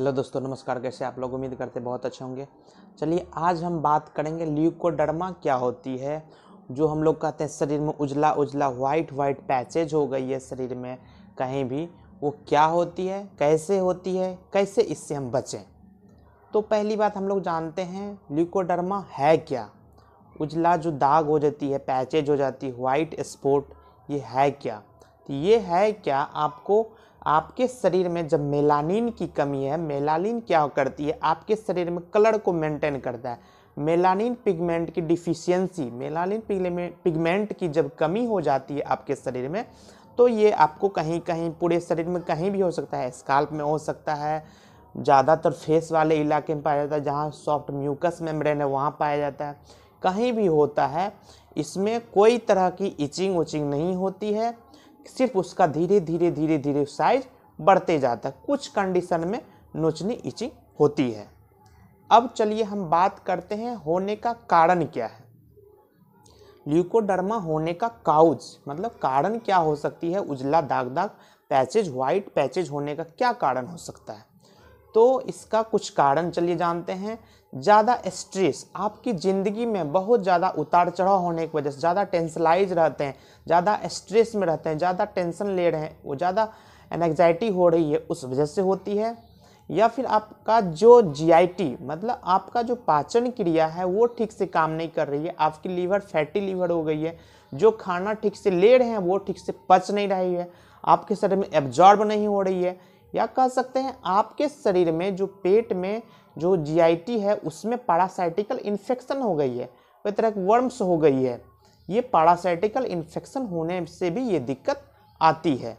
Hello दोस्तों, नमस्कार। कैसे आप लोग? उम्मीद करते बहुत अच्छे होंगे। चलिए, आज हम बात करेंगे ल्यूकोडर्मा क्या होती है, जो हम लोग कहते हैं शरीर में उजला उजला वाइट वाइट पैचेज हो गई है शरीर में कहीं भी। वो क्या होती है, कैसे होती है, कैसे इससे हम बचें? तो पहली बात हम लोग जानते हैं ल्यूकोडर्मा है क्या? उजला जो दाग हो जाती है पैचेज हो जाती है वाइट स्पॉट ये है क्या? तो ये है क्या? आपको आपके शरीर में जब मेलानिन की कमी है, मेलानिन क्या करती है? आपके शरीर में कलर को मेंटेन करता है। मेलानिन पिगमेंट की डिफिशियंसी मेलानिन पिगमेंट की जब कमी हो जाती है आपके शरीर में तो ये आपको कहीं कहीं पूरे शरीर में कहीं भी हो सकता है। स्काल्प में हो सकता है, ज़्यादातर फेस वाले इलाके में पाया जाता है, जहाँ सॉफ्ट म्यूकस मेम्ब्रेन है, वहाँ पाया जाता है। कहीं भी होता है, इसमें कोई तरह की इचिंग उचिंग नहीं होती है। सिर्फ़ उसका धीरे धीरे धीरे धीरे साइज़ बढ़ते जाता है। कुछ कंडीशन में नोचनी इचिंग होती है। अब चलिए हम बात करते हैं होने का कारण क्या है। ल्यूकोडर्मा होने का काउज मतलब कारण क्या हो सकती है? उजला दाग दाग पैचेज वाइट पैचेज होने का क्या कारण हो सकता है? तो इसका कुछ कारण चलिए जानते हैं। ज़्यादा स्ट्रेस आपकी ज़िंदगी में बहुत ज़्यादा उतार चढ़ाव होने की वजह से, ज़्यादा टेंसलाइज रहते हैं, ज़्यादा स्ट्रेस में रहते हैं, ज़्यादा टेंशन ले रहे हैं, वो ज़्यादा एनग्जाइटी हो रही है, उस वजह से होती है। या फिर आपका जो जीआईटी मतलब आपका जो पाचन क्रिया है, वो ठीक से काम नहीं कर रही है, आपकी लीवर फैटी लीवर हो गई है, जो खाना ठीक से ले रहे हैं, वो ठीक से पच नहीं रही है, आपके शरीर में एब्जॉर्ब नहीं हो रही है, या कह सकते हैं आपके शरीर में, जो पेट में जो जीआईटी है, उसमें पैरासाइटिकल इन्फेक्शन हो गई है। कोई तरह वर्म्स हो गई है। ये पैरासाइटिकल इन्फेक्शन होने से भी ये दिक्कत आती है।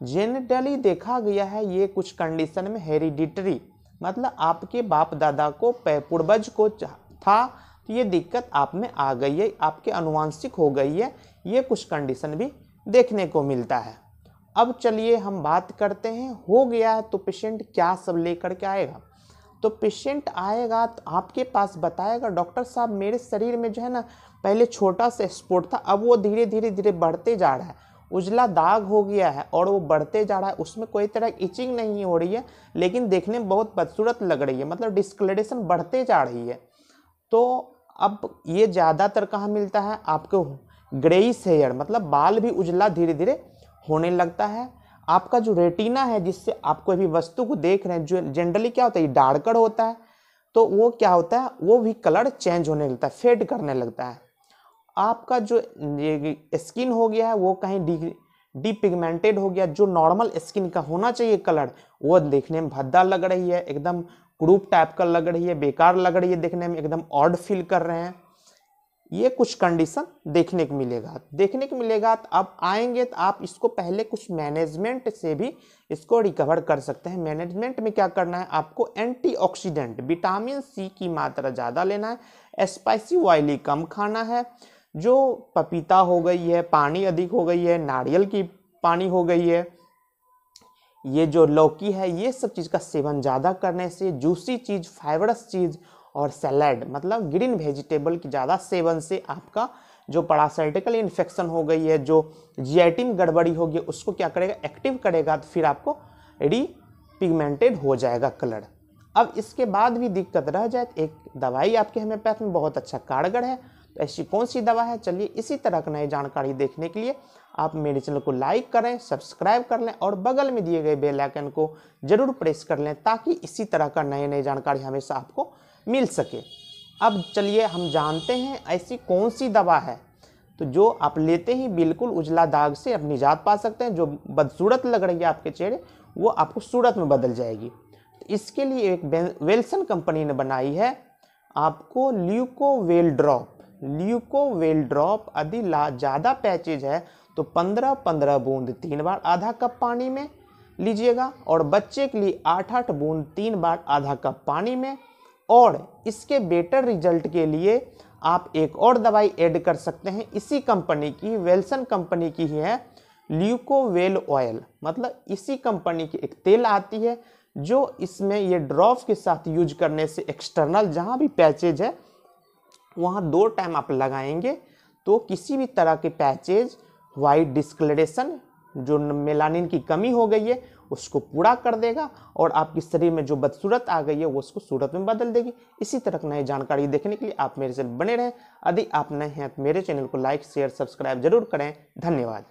जेनेटली देखा गया है, ये कुछ कंडीशन में हेरिडिटरी मतलब आपके बाप दादा को पूर्वज को था तो ये दिक्कत आप में आ गई है, आपके अनुवांशिक हो गई है। ये कुछ कंडीशन भी देखने को मिलता है। अब चलिए हम बात करते हैं, हो गया है तो पेशेंट क्या सब लेकर के आएगा? तो पेशेंट आएगा तो आपके पास बताएगा डॉक्टर साहब मेरे शरीर में जो है ना, पहले छोटा सा स्पोर्ट था, अब वो धीरे धीरे धीरे बढ़ते जा रहा है। उजला दाग हो गया है और वो बढ़ते जा रहा है, उसमें कोई तरह इचिंग नहीं हो रही है, लेकिन देखने में बहुत बदसूरत लग रही है मतलब डिस्कलरेशन बढ़ते जा रही है। तो अब ये ज़्यादातर कहाँ मिलता है? आपको ग्रेइस हेयर मतलब बाल भी उजला धीरे धीरे होने लगता है। आपका जो रेटिना है, जिससे आप कोई भी वस्तु को देख रहे हैं, जो जनरली क्या होता है, ये डार्कर होता है तो वो क्या होता है, वो भी कलर चेंज होने लगता है फेड करने लगता है। आपका जो स्किन हो गया है, वो कहीं डी डिपिगमेंटेड हो गया, जो नॉर्मल स्किन का होना चाहिए कलर वो देखने में भद्दा लग रही है, एकदम ग्रुप टाइप का लग रही है, बेकार लग रही है, देखने में एकदम ऑड फील कर रहे हैं। ये कुछ कंडीशन देखने को मिलेगा। देखने को मिलेगा तो अब आएँगे तो आप इसको पहले कुछ मैनेजमेंट से भी इसको रिकवर कर सकते हैं। मैनेजमेंट में क्या करना है? आपको एंटीऑक्सीडेंट विटामिन सी की मात्रा ज़्यादा लेना है। स्पाइसी ऑयली कम खाना है। जो पपीता हो गई है, पानी अधिक हो गई है, नारियल की पानी हो गई है, ये जो लौकी है, ये सब चीज़ का सेवन ज़्यादा करने से जूसी चीज़ फाइबरस चीज़ और सैलड मतलब ग्रीन वेजिटेबल की ज़्यादा सेवन से आपका जो पैरासाइटिकल इन्फेक्शन हो गई है, जो जीआईटी में गड़बड़ी होगी, उसको क्या करेगा? एक्टिव करेगा तो फिर आपको रीपिगमेंटेड हो जाएगा कलर अब इसके बाद भी दिक्कत रह जाए तो एक दवाई आपके होम्योपैथ में बहुत अच्छा कारगर है। तो ऐसी कौन सी दवा है? चलिए इसी तरह की नई जानकारी देखने के लिए आप मेरे चैनल को लाइक करें, सब्सक्राइब कर लें और बगल में दिए गए बेल आइकन को ज़रूर प्रेस कर लें, ताकि इसी तरह का नए नए जानकारी हमेशा आपको मिल सके। अब चलिए हम जानते हैं ऐसी कौन सी दवा है। तो जो आप लेते ही बिल्कुल उजला दाग से आप निजात पा सकते हैं, जो बदसूरत लग रही है आपके चेहरे, वो आपको सूरत में बदल जाएगी। तो इसके लिए एक वेल्सन कंपनी ने बनाई है, आपको leuco well drop leuco well drop यदि ज़्यादा पैचेज है तो 15 15 बूंद तीन बार आधा कप पानी में लीजिएगा, और बच्चे के लिए आठ आठ बूंद तीन बार आधा कप पानी में और इसके बेटर रिज़ल्ट के लिए आप एक और दवाई ऐड कर सकते हैं। इसी कंपनी की वेल्सन कंपनी की ही है ल्यूकोवेल ऑयल मतलब इसी कंपनी की एक तेल आती है, जो इसमें ये ड्रॉप के साथ यूज़ करने से एक्सटर्नल जहाँ भी पैचेज है, वहाँ दो टाइम आप लगाएँगे तो किसी भी तरह के पैचेज वाइट डिस्कलरेशन जो मेलानिन की कमी हो गई है, उसको पूरा कर देगा और आपके शरीर में जो बदसूरत आ गई है, वो उसको सूरत में बदल देगी। इसी तरह नई जानकारी देखने के लिए आप मेरे से बने रहें। यदि आप नए हैं तो मेरे चैनल को लाइक, शेयर, सब्सक्राइब ज़रूर करें। धन्यवाद।